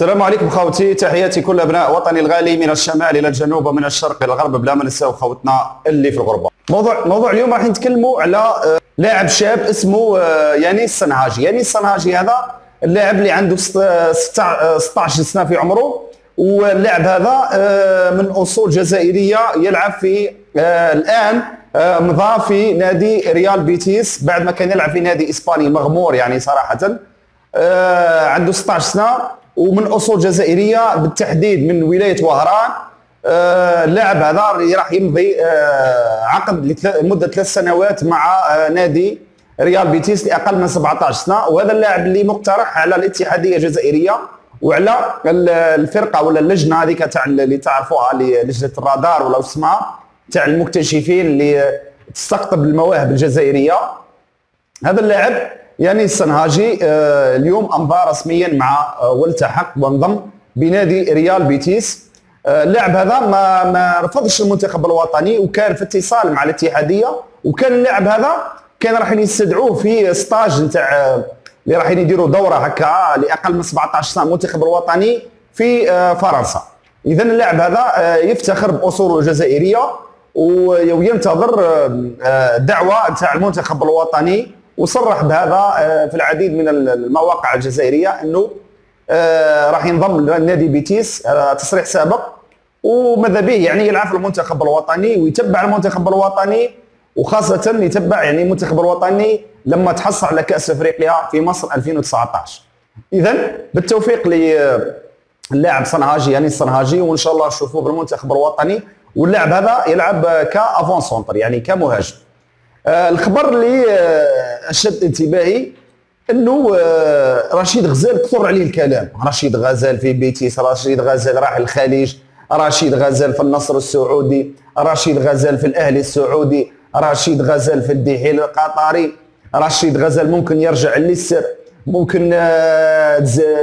السلام عليكم خوتي تحياتي كل أبناء وطني الغالي من الشمال إلى الجنوب ومن الشرق إلى الغرب بلا ما ننساو خوتنا اللي في الغربة. موضوع موضوع اليوم راح نتكلموا على آه، لاعب شاب اسمه آه، يانيس السنهاجي، يانيس السنهاجي هذا اللاعب اللي عنده 16 سنة في عمره واللاعب هذا آه، من أصول جزائرية يلعب في الآن مضى في نادي ريال بيتيس بعد ما كان يلعب في نادي إسباني مغمور يعني صراحة عنده 16 سنة ومن أصول جزائرية بالتحديد من ولاية وهران آه، اللاعب هذا راح يمضي آه، عقد لمدة ثلاث سنوات مع آه، نادي ريال بيتيس لأقل من 17 سنة. وهذا اللاعب اللي مقترح على الاتحادية الجزائرية وعلى الفرقة ولا اللجنة هذيك تاع اللي تعرفوها لجنة الرادار ولا اسمها تاع المكتشفين اللي تستقطب المواهب الجزائرية. هذا اللاعب يعني السنهاجي آه، اليوم امضى رسميا مع آه، والتحق وأنضم بنادي ريال بيتيس. آه، اللاعب هذا ما ما رفضش المنتخب الوطني وكان في اتصال مع الاتحادية. وكان اللاعب هذا كان راح يستدعوه في ستاج نتاع اللي راح يديروا دورة هكا لأقل من 17 سنة المنتخب الوطني في فرنسا. اذا اللاعب هذا يفتخر باصوله الجزائريه وينتظر دعوة نتاع المنتخب الوطني وصرح بهذا آه، في العديد من المواقع الجزائرية إنه آه، راح ينضم لنادي بيتيس تصريح سابق. وماذا به؟ يعني يلعب في المنتخب الوطني ويتبع المنتخب الوطني وخاصة يتبع يعني المنتخب الوطني لما تحصل على كأس أفريقيا في مصر 2019 اذا بالتوفيق للاعب صنهاجي يعني الصنهاجي وإن شاء الله نشوفوه بالمنتخب الوطني. واللاعب هذا يلعب ك avant-centre يعني كمهاجم. آه، الخبر اللي آه، أشد انتباهي أنه آه، رشيد غزال كثر عليه الكلام. رشيد غزال في بيتيس رشيد غزال راح الخليج رشيد غزال في النصر السعودي رشيد غزال في الأهلي السعودي رشيد غزال في الدحيل القطري رشيد غزال ممكن يرجع للسر ممكن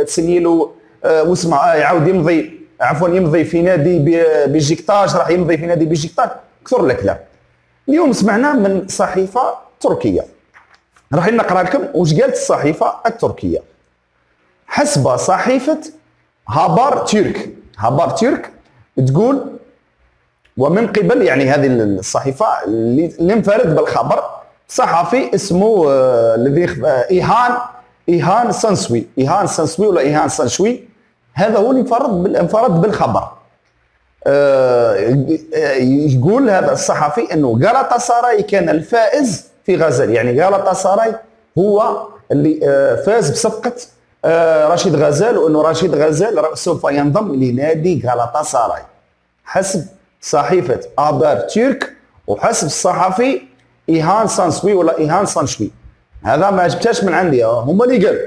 تسني له واسمع يعاود يمضي عفوا يمضي في نادي بيجيكتاج راح يمضي في نادي بيجيكتاج كثر الكلام. اليوم سمعنا من صحيفة تركية. راح نقرأ لكم واش قالت الصحيفة التركية. حسب صحيفة هابار تيرك. هابار تيرك تقول ومن قبل يعني هذه الصحيفة اللي انفرد بالخبر صحفي اسمه آه، الذي آه، إيهان إيهان سانسوي إيهان سانسوي ولا إيهان سانشوي هذا هو اللي انفرد انفرد بالخبر. يقول هذا الصحفي إنه غلطة ساراي كان الفائز في غزال يعني غلطة ساراي هو اللي آه، فاز بصفقة آه، رشيد غزال وإنه رشيد غزال سوف ينضم لنادي غلطة ساراي حسب صحيفة Habertürk وحسب الصحفي إيهان سانسوي ولا إيهان سانشوي هذا ما جبتهاش من عندي هما اللي قالوا.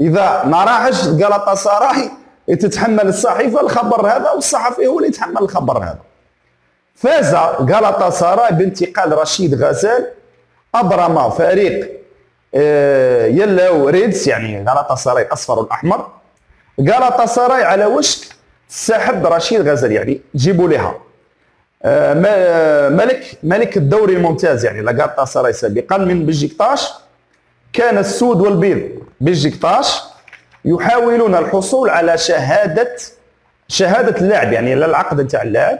إذا ما راحش غلطة ساراي تتحمل الصحيفة الخبر هذا والصحفي هو اللي يتحمل الخبر هذا. فاز غلطة ساراي بانتقال رشيد غزال أبرم فريق آه، yellow reds يعني غلطة ساراي الاصفر والاحمر غلطة ساراي على وشك سحب رشيد غزال يعني جيبوا لها. آه، ملك ملك الدوري الممتاز يعني لغاتا ساراي سابقا من بجيكتاش كان السود والبيض بجيكتاش يحاولون الحصول على شهاده شهادة اللاعب يعني العقد نتاع اللاعب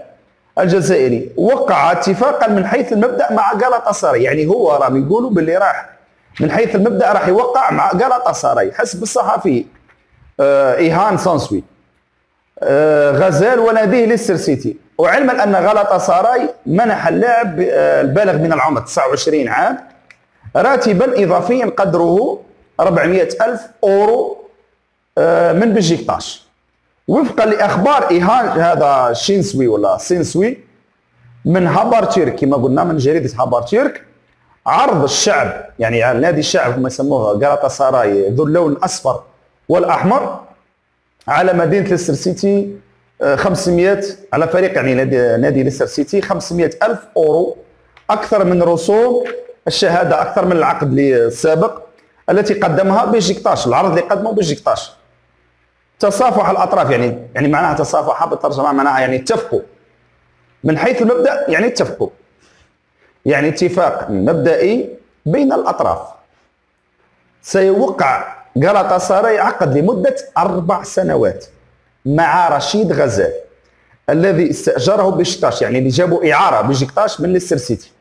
الجزائري. وقع اتفاقا من حيث المبدأ مع ساري يعني هو راهم يقولوا باللي راح. من حيث المبدأ راح يوقع مع ساري حسب الصحفي آه إيهان سانسوي. آه غزال وناديه ليستر سيتي. وعلما أن غلطة ساراي منح اللاعب آه البالغ من العمر 29 عام راتبا اضافيا قدره 400 ألف أورو آه، من بجيكتاش وفقا لأخبار إيهان هذا شينسوي ولا سينسوي من Habertürk كما قلنا من جريدة Habertürk عرض الشعب يعني نادي الشعب هم يسموه غالاتا ساراي ذو اللون الأصفر والأحمر على مدينة ليستر سيتي 500 آه، على فريق يعني نادي نادي ليستر سيتي 500 ألف أورو أكثر من رسوم الشهادة أكثر من العقد السابق التي قدمها بيجيكتاش العرض اللي قدمه بيجيكتاش تصافح الأطراف يعني يعني معناها تصافح بالترجمه معناها يعني اتفقوا من حيث المبدأ يعني اتفقوا يعني اتفاق مبدئي بين الأطراف. سيوقع غلطة ساراي عقد لمدة أربع سنوات مع رشيد غزال الذي استأجره بشكتاش يعني اللي جابوا إعارة بشكتاش من ليستر سيتي.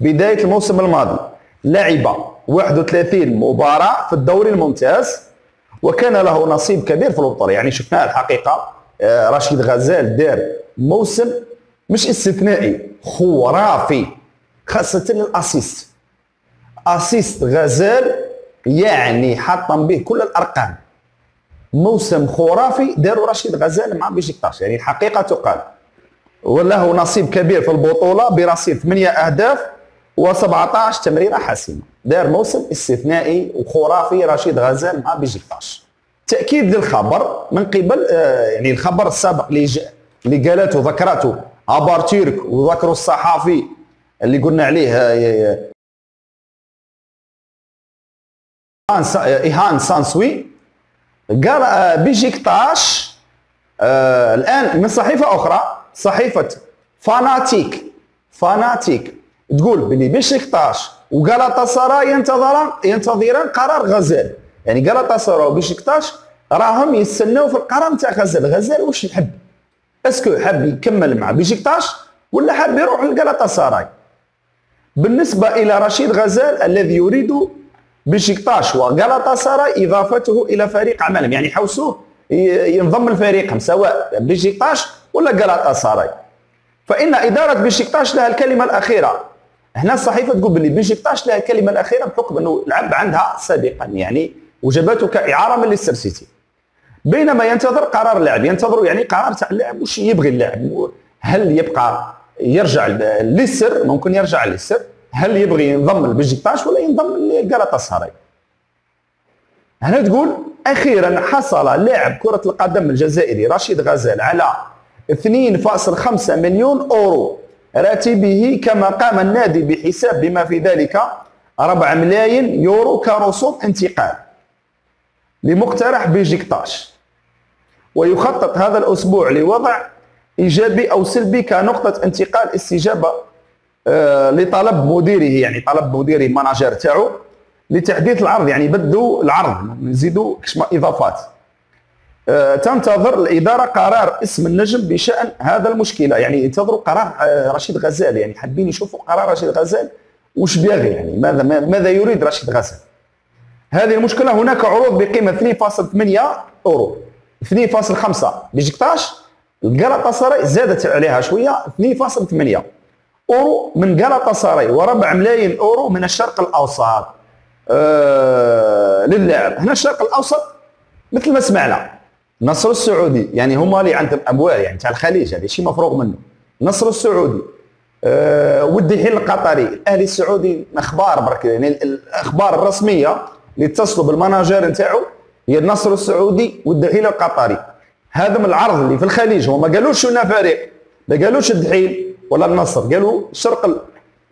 بداية الموسم الماضي لعب 31 مباراة في الدوري الممتاز وكان له نصيب كبير في البطولة يعني شفناه الحقيقة آه، رشيد غزال دار موسم مش استثنائي خرافي خاصة الأسيست. أسيست غزال يعني حطم به كل الأرقام. موسم خرافي داروا رشيد غزال مع بيشكتاش يعني الحقيقة تقال. وله نصيب كبير في البطولة برصيد 8 أهداف و17 تمريرة حاسمة. دار موسم استثنائي وخرافي رشيد غزال مع بيشكتاش تأكيد للخبر من قبل آه، يعني الخبر السابق اللي اللي قالته ذكرته Habertürk وذكروا الصحافي اللي قلنا عليه آه، إيهان سانسوي قال آه، بيجيكتاش آه الآن من صحيفة أخرى صحيفة Fanatik Fanatik تقول بلي بيشكتاش وغالاتا سراي ينتظران ينتظران قرار غزال. يعني غالاتا سراي وبيشكتاش راهم يستناو في القرار نتاع غزال. غزال واش يحب؟ اسكو حاب يكمل مع بيشكتاش ولا حاب يروح لغالاتا سراي بالنسبة إلى رشيد غزال الذي يريد بشكتاش وغلطة سراي إضافته إلى فريق عملهم. يعني حوسوه ينضم لفريقهم سواء بشكتاش ولا غلطة سراي فإن إدارة بشكتاش لها الكلمة الأخيرة. هنا الصحيفة تقول بلي بشكتاش لها الكلمة الأخيرة بحكم إنه لعب عندها سابقا يعني وجبته كاعاره من ليستر سيتي بينما ينتظر قرار اللاعب ينتظر يعني قرار تاع اللاعب وش يبغي اللاعب؟ هل يبقى يرجع للسر؟ ممكن يرجع للسر. هل يبغي ينضم لبجيكتاش ولا ينضم لجالاتا هنا تقول أخيرا حصل لاعب كرة القدم الجزائري رشيد غزال على 2.5 مليون أورو. راتبه كما قام النادي بحساب بما في ذلك 4 ملايين يورو كرسوم انتقال لمقترح بيجيكتاش. ويخطط هذا الأسبوع لوضع إيجابي أو سلبي كنقطة انتقال استجابة آه، لطلب مديره يعني طلب مديره الماناجر تاعو لتحديث العرض يعني بدوا العرض يزيدوا إضافات. أه تنتظر الإدارة قرار اسم النجم بشأن هذا المشكلة. يعني ينتظروا قرار آه، رشيد غزال. يعني حابين يشوفوا قرار رشيد غزال. وش بيغي يعني؟ ماذا ماذا يريد رشيد غزال؟ هذه المشكلة هناك عروض بقيمة 2.8 أورو. 2.5 بجكتاش. القرطه صاري زادت عليها شوية 2.8 أورو من جلطة سراي وربع ملايين أورو من الشرق الأوسط. آه للاعب هنا الشرق الأوسط مثل ما سمعنا. النصر السعودي يعني هما اللي عندهم اموال يعني تاع الخليج هذا شيء مفروغ منه. النصر السعودي آه ودي حين القطري الاهلي السعودي أخبار برك يعني الأخبار الرسمية اللي اتصلوا بالماناجر نتاعو هي النصر السعودي والدحيل القطري هذا من العرض اللي في الخليج. هما ما قالوش شنو فريق ما قالوش الدحيل ولا النصر. قالوا الشرق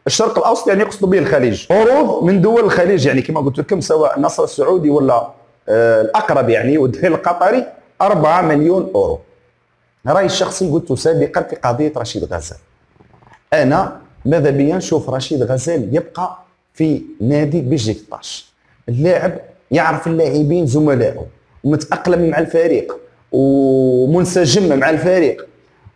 الشرق الأوسط يعني يقصدوا به الخليج. عروض من دول الخليج يعني كما قلت لكم سواء النصر السعودي ولا آه الأقرب يعني والدحيل القطري 4 مليون أورو. رأيي الشخصي قلت سابقا في قضية رشيد غزال. أنا ماذا بيا؟ نشوف رشيد غزال يبقى في نادي بيجيكتاش اللاعب يعرف اللاعبين زملائه ومتاقلم مع الفريق ومنسجم مع الفريق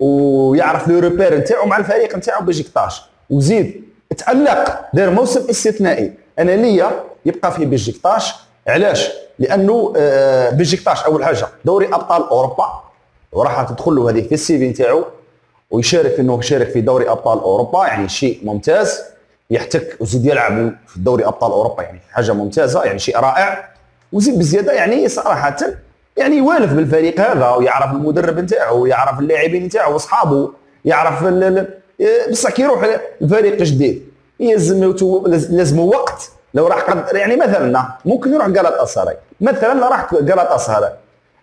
ويعرف لو روبير نتاعو مع الفريق نتاعو بيجيكتاش وزيد تألق دار موسم استثنائي. أنا ليا يبقى في بيجيكتاش علاش؟ لأنه آه، بيجيكتاش أول حاجة دوري أبطال أوروبا وراح تدخل له هذه في السي في نتاعو ويشارك إنه يشارك في دوري أبطال أوروبا يعني شيء ممتاز يحتك وزيد يلعب في دوري أبطال أوروبا يعني حاجة ممتازة يعني شيء رائع. وزيد بزيادة يعني صراحة يعني يوالف بالفريق هذا ويعرف المدرب نتاعو ويعرف اللاعبين نتاعو واصحابه يعرف بصح كي يروح الفريق جديد يلزم لازم وقت لو راح قد يعني مثلا ممكن يروح قلط سراي مثلا راح قلط سراي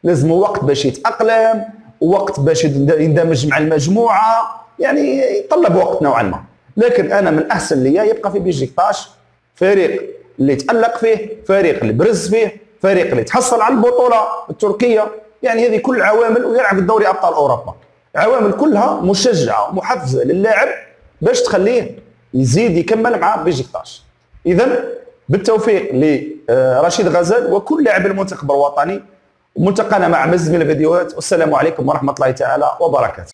لازم وقت باش يتأقلم وقت باش يندمج مع المجموعة. يعني يطلب وقت نوعا ما. لكن أنا من أحسن ليا يبقى في بيجيكتاش فريق اللي تالق فيه فريق اللي برز فيه فريق اللي تحصل على البطولة التركية. يعني هذه كل عوامل ويلعب في دوري أبطال أوروبا. عوامل كلها مشجعة ومحفزه للاعب باش تخليه يزيد يكمل مع بيجيكتاش اذا بالتوفيق لرشيد غزال وكل لاعب المنتخب الوطني ملتقانا مع مزيد من الفيديوهات والسلام عليكم ورحمة الله تعالى وبركاته.